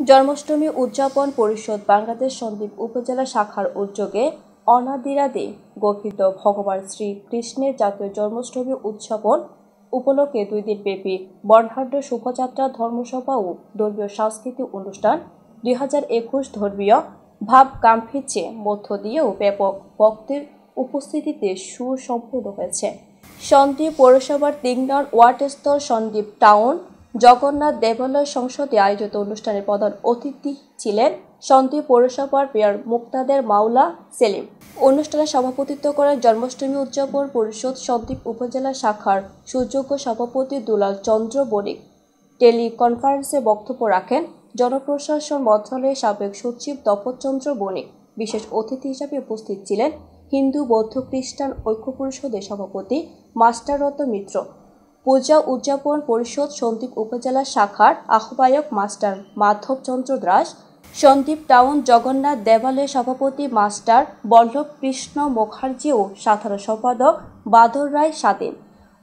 জন্মাষ্টমী উদযাপন পরিষদ বাংলাদেশ সন্দ্বীপ উপজেলা শাখার উদ্যোগে অনাদিরাদে গঠিত ভগবান শ্রী কৃষ্ণের জাতীয় জন্মাষ্টমী উদযাপন উপলক্ষে দুই দিনব্যাপী বর্ণাঢ্য শোভাযাত্রা, ধর্মসভা ও ধর্মীয় সাংস্কৃতিক অনুষ্ঠান দুই হাজার একুশ ধর্মীয় ভাব গাম্ভীর্যে মধ্য দিয়েও ব্যাপক ভক্তের উপস্থিতিতে সুসম্পন্ন হয়েছে। সন্দ্বীপ পৌরসভার তিন নং ওয়ার্ড স্তর সন্দ্বীপ টাউন জগন্নাথ দেবালয় সংসদে আয়োজিত অনুষ্ঠানে প্রধান অতিথি ছিলেন সন্দ্বীপ পৌরসভার মেয়র মুক্তাদের মাওলা সেলিম। অনুষ্ঠানে সভাপতিত্ব করেন জন্মাষ্টমী উদযাপন পরিষদ সন্দ্বীপ উপজেলা শাখার সুযোগ্য সভাপতি দুলাল চন্দ্র বণিক। টেলিকনফারেন্সে বক্তব্য রাখেন জনপ্রশাসন মন্ত্রণালয়ের সাবেক সচিব তপচন্দ্র বণিক। বিশেষ অতিথি হিসাবে উপস্থিত ছিলেন হিন্দু বৌদ্ধ খ্রিস্টান ঐক্য পরিষদের সভাপতি মাস্টাররত মিত্র। পূজা উদযাপন পরিষদ সন্দ্বীপ উপজেলা শাখার আহ্বায়ক মাস্টার মাধবচন্দ্র দাস সন্দ্বীপ টাউন জগন্নাথ দেবালয়ের সভাপতি মাস্টার বল্লভ কৃষ্ণ মুখার্জি ও সাধারণ সম্পাদক বাদর রায় স্বাধীন।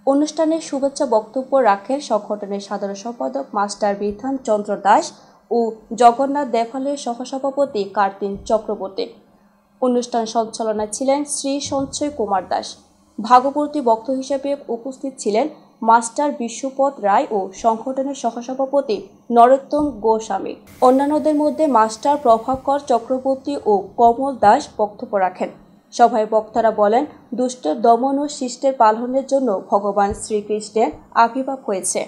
অনুষ্ঠানে শুভেচ্ছা বক্তব্য রাখেন সংগঠনের সাধারণ সম্পাদক মাস্টার বিধান চন্দ্র দাস ও জগন্নাথ দেবালয়ের সহসভাপতি কার্তিন চক্রবর্তী। অনুষ্ঠান সঞ্চালনায় ছিলেন শ্রী সঞ্চয় কুমার দাস। ভাগবতী বক্ত হিসেবে উপস্থিত ছিলেন মাস্টার বিশ্বপদ রায় ও সংগঠনের সহসভাপতি নরোত্তম গোস্বামী। অন্যান্যদের মধ্যে মাস্টার প্রভাকর চক্রবর্তী ও কমল দাস বক্তব্য রাখেন। সভায় বক্তারা বলেন দুষ্টের দমন ও শিষ্টের পালনের জন্য ভগবান শ্রীকৃষ্ণের আবির্ভাব হয়েছে।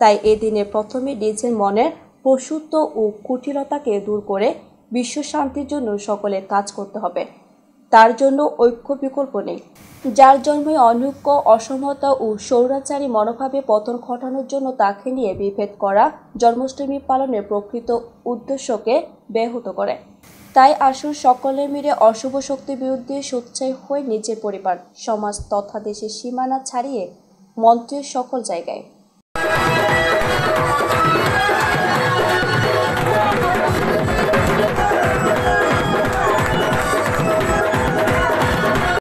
তাই এদিনে প্রথমে নিজের মনের পশুত্ব ও কুটিলতাকে দূর করে বিশ্ব শান্তির জন্য সকলে কাজ করতে হবে। তার জন্য ঐক্য বিকল্প নেই। যার জন্মে অনৈক্য অসমতা ও সৌরাচারী মনোভাবে পতন ঘটানোর জন্য তাকে নিয়ে বিভেদ করা জন্মাষ্টমী পালনের প্রকৃত উদ্দেশ্যকে ব্যাহত করে। তাই আসুন সকলে মিলে অশুভ শক্তির বিরুদ্ধে সোচ্চাই হয়ে নিজের পরিবার, সমাজ তথা দেশের সীমানা ছাড়িয়ে মন্ত্রের সকল জায়গায়।